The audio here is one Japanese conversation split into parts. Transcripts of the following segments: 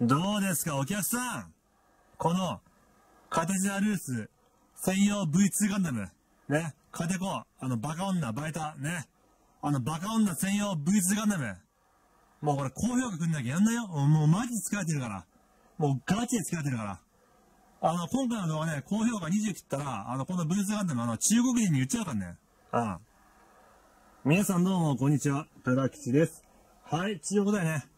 どうですか、お客さんこの、カテジナルース専用 V2 ガンダム。ね。カテコ、あの、バカ女、バイタ、ね。あの、バカ女専用 V2 ガンダム。もうこれ、高評価くんなきゃやんないよ。もうマジ疲れてるから。もうガチで疲れてるから。あの、今回の動画ね、高評価20切ったら、あの、この V2 ガンダム、あの、中国人に言っちゃうからね。うん。皆さんどうも、こんにちは。プラキチです。はい、中国だよね。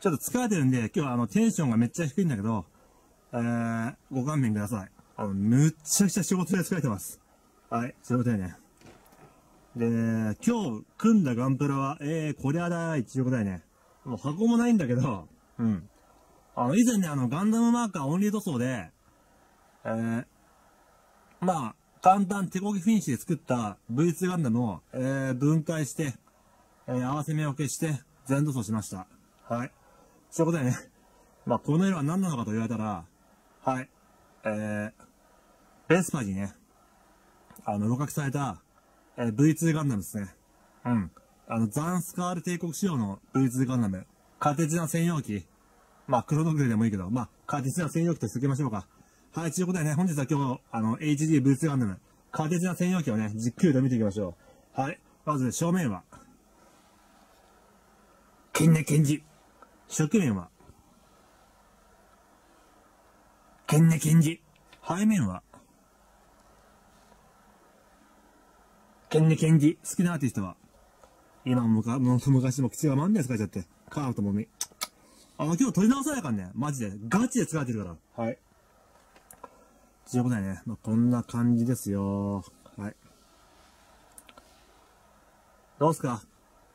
ちょっと疲れてるんで、今日はあの、テンションがめっちゃ低いんだけど、えー、ご勘弁ください。あの、むっちゃくちゃ仕事で疲れてます。はい、そういうことだよね。で、今日組んだガンプラは、えー、こりゃだ、一応だよね。もう箱もないんだけど、うん。あの、以前ね、あの、ガンダムマーカーオンリー塗装で、えー、まあ、簡単手こぎフィニッシュで作った V2 ガンダムを、えー、分解して、えー、合わせ目を消して、全塗装しました。はい。そういうことでね。まあ、この色は何なのかと言われたら、はい。えー、ベスパにね、あの、露獲された、えー、V2 ガンダムですね。うん。あの、ザンスカール帝国仕様の V2 ガンダム。カテチナ専用機。まあ、クロノグレでもいいけど、まあ、カテチナ専用機と続けましょうか。はい、ということでね、本日は今日、あの、HD V2 ガンダム、カテチナ専用機をね、じっくりと見ていきましょう。はい。まず、正面は、ケンネケンジ。側面は、ケンネケンジ。背面は、ケンネケンジ。好きなアーティストは、今も昔も口がまんねえ使っちゃって、カートもみ。あの、今日取り直さないからね。マジで。ガチで疲れてるから。はい。ということでね、まあ、こんな感じですよ。はい。どうすか？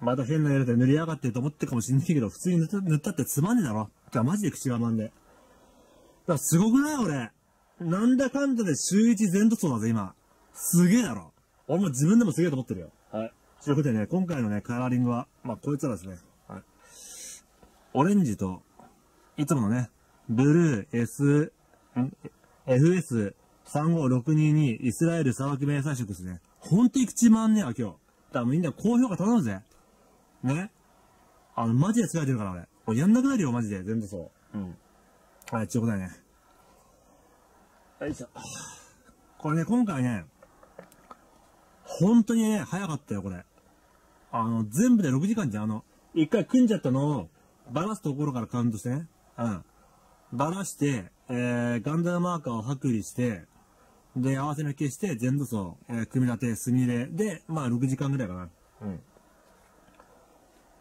また変な色で塗りやがってると思ってるかもしんないけど、普通に塗った塗ったってつまんねえだろ。てかマジで口がまんで。だからすごくない俺。なんだかんだで週一全塗装だぜ、今。すげえだろ。俺も自分でもすげえと思ってるよ。はい。ということでね、今回のね、カラーリングは、まあ、こいつらですね。はい。オレンジと、いつものね、ブルー、S、ん ?FS35622 イスラエル砂漠迷彩色ですね。ほんとに口回んねえわ、今日。だからみんな高評価頼むぜ。ね。あの、マジで疲れてるから、俺。もうやんなくなるよ、マジで。全部そう。うん。はい、ちゅうことだよね。よいしょ。これね、今回ね、本当にね、早かったよ、これ。あの、全部で6時間じゃん。あの、一回組んじゃったのを、バラすところからカウントしてね。うん。バラして、えー、ガンダムマーカーを剥離して、で、合わせ目消して、全塗装、えー、組み立て、墨入れで、まあ、6時間ぐらいかな。うん。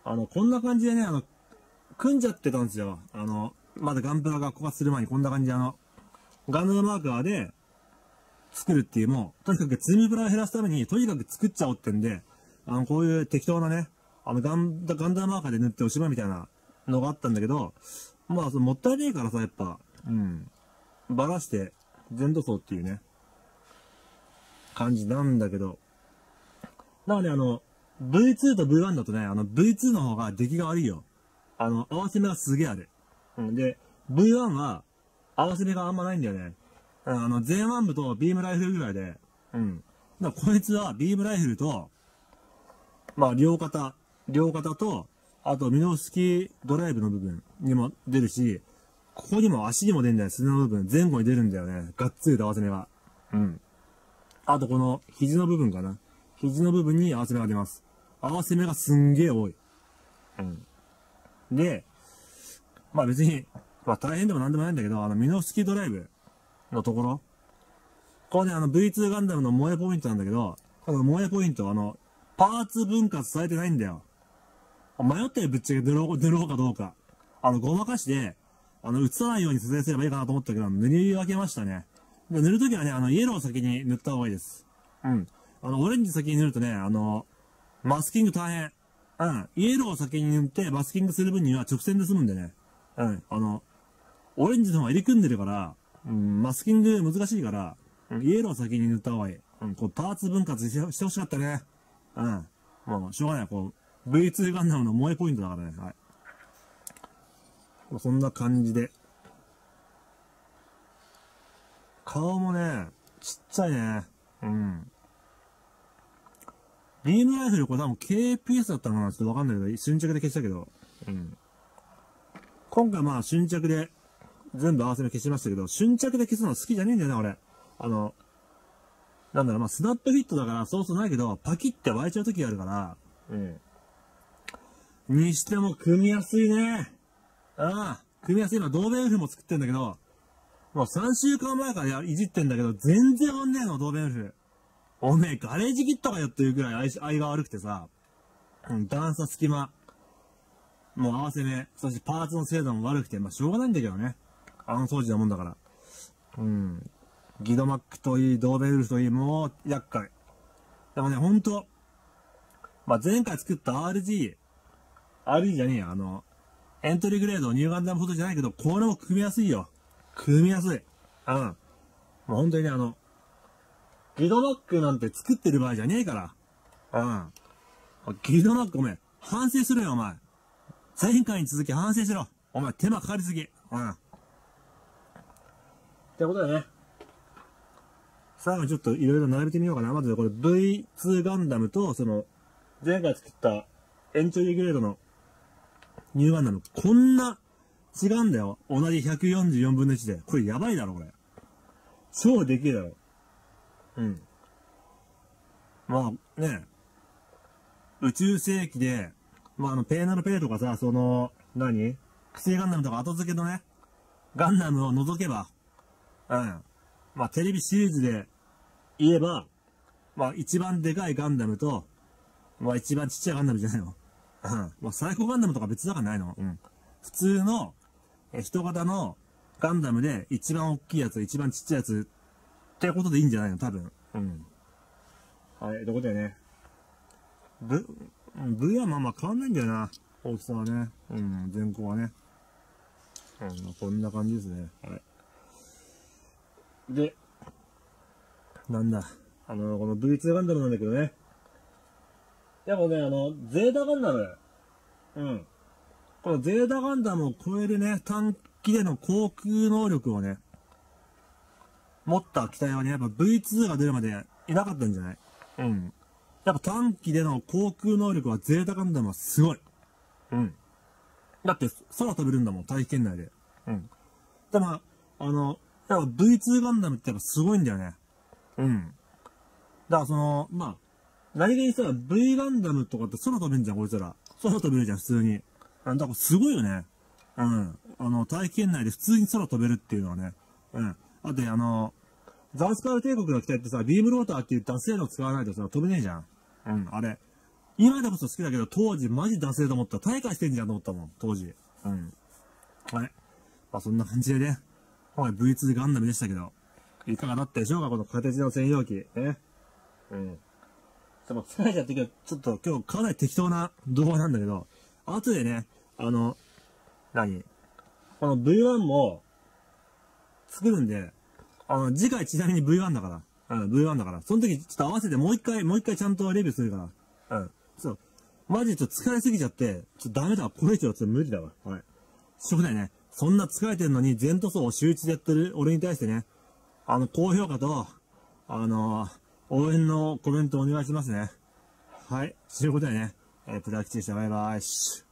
あの、こんな感じでね、あの、組んじゃってたんですよ。あの、まだガンプラが枯渇する前にこんな感じであの、ガンダムマーカーで作るっていうもう、とにかく積みプラを減らすために、とにかく作っちゃおうってんで、あの、こういう適当なね、あの、ガンダ、ガンダムマーカーで塗っておしまいみたいなのがあったんだけど、まあ、そのもったいねえからさ、やっぱ、うん。ばらして、全塗装っていうね、感じなんだけど、なのであの、V2 と V1 だとね、あの V2 の方が出来が悪いよ。あの、合わせ目がすげえある。うん、で、V1 は合わせ目があんまないんだよね。あの、前腕部とビームライフルぐらいで、うん。だからこいつはビームライフルと、まあ、両肩、両肩と、あと、ミノフスキードライブの部分にも出るし、ここにも足にも出るんだよ、すねの部分。前後に出るんだよね。がっつりと合わせ目が。うん。あと、この、肘の部分かな。肘の部分に合わせ目が出ます。合わせ目がすんげえ多い。うん。で、まあ別に、まあ大変でもなんでもないんだけど、あの、ミノフスキードライブのところ。これね、あの V2 ガンダムの萌えポイントなんだけど、この萌えポイント、あの、パーツ分割されてないんだよ。迷ったよ、ぶっちゃけ塗ろう、塗ろうかどうか。あの、ごまかして、あの、映さないように撮影すればいいかなと思ったけど、塗り分けましたね。で塗るときはね、あの、イエロー先に塗った方がいいです。うん。あの、オレンジ先に塗るとね、あの、マスキング大変。うん。イエローを先に塗ってマスキングする分には直線で済むんでね。うん。あの、オレンジの方が入り組んでるから、うん、マスキング難しいから、うん、イエロー先に塗った方がいい。うん、こう、パーツ分割してしてほしかったね。うん。もう、しょうがない。こう、V2 ガンダムの萌えポイントだからね。はい。そんな感じで。顔もね、ちっちゃいね。うん。ビームライフルこれ多分 KPS だったのかなちょっとわかんないけど、瞬着で消したけど。うん。今回まあ、瞬着で、全部合わせ目消しましたけど、瞬着で消すの好きじゃねえんだよね、俺。あの、なんだろう、まあ、スナップフィットだからそうそうないけど、パキって湧いちゃう時があるから、うん。にしても、組みやすいね。ああ、組みやすいのは、ドーベンウルフも作ってんだけど、もう3週間前からいじってんだけど、全然終んねえの、ドーベンウルフ。おめえ、ガレージキットかよっていうぐらい愛が悪くてさ、うん、段差隙間、もう合わせ目、そしてパーツの精度も悪くて、まあしょうがないんだけどね。あの掃除なもんだから。うん。ギドマックといい、ドーベルフといい、もう厄介。でもね、ほんと、まあ、前回作った RG、RG じゃねえや、あの、エントリーグレード、ニューガンダムほどじゃないけど、これも組みやすいよ。組みやすい。うん。もう本当にね、あの、ギドマックなんて作ってる場合じゃねえから。うん。ギドマックお前、反省するよ、お前。前回に続き反省しろ。お前、手間かかりすぎ。うん。ってことでね。最後にちょっといろいろ並べてみようかな。まずこれ V2 ガンダムと、その、前回作ったエンチョリーグレードのニューガンダム。こんな違うんだよ。同じ144分の1で。これやばいだろ、これ。超できるだろ。うん。まあ、ね。宇宙世紀で、まあ、あの、ペーナルペイとかさ、その、何？規制ガンダムとか後付けのね、ガンダムを除けば、うん。まあ、テレビシリーズで言えば、まあ、一番でかいガンダムと、まあ、一番ちっちゃいガンダムじゃないの。うん。まあ、最高ガンダムとか別だからないの。うん。普通の、え、人型のガンダムで一番大きいやつ、一番ちっちゃいやつ、ってことでいいんじゃないの？多分。うん。はい、どこだよね。V、V はまあまあ変わんないんだよな。大きさはね。うん、全高はね。うん、こんな感じですね。はい。で、なんだ？あの、この V2 ガンダムなんだけどね。やっぱね、あの、ゼータガンダム。うん。このゼータガンダムを超えるね、短期での航空能力をね、持った機体はね、やっぱ V2 が出るまでいなかったんじゃない？うん。やっぱ短期での航空能力はゼータガンダムはすごい。うん。だって空飛べるんだもん、大気圏内で。うん。でも、あの、やっぱ V2 ガンダムってやっぱすごいんだよね。うん。だからその、まあ、何気にさ、V ガンダムとかって空飛べんじゃん、こいつら。空飛べるじゃん、普通に。だからすごいよね。うん。あの、大気圏内で普通に空飛べるっていうのはね。うん。あと、あの、ザウスカール帝国の機体ってさ、ビームローターっていう惰性の使わないとさ、飛べねえじゃん。うん、あれ。今でこそ好きだけど、当時マジ惰性と思った。大会してんじゃんと思ったもん、当時。うん。はい。まあそんな感じでね。はい、V2 ガンダムでしたけど。いかがだったでしょうかこの形の専用機。ね。うん。ちょっと疲れちゃってけど、ちょっと今日かなり適当な動画なんだけど、後でね、あの、何？この V1 も作るんで、あの、次回ちなみに V1 だから。うん、V1 だから。その時ちょっと合わせてもう一回、もう一回ちゃんとレビューするから。うん。そう。マジでちょっと疲れすぎちゃって、ちょっとダメだわ。これ以上ちょっと無理だわ。はい。しょうがないね。そんな疲れてるのに全塗装を週一でやってる俺に対してね、あの、高評価と、あの応援のコメントお願いしますね。はい。そういうことでね、えー、プラキチでした。バイバイ。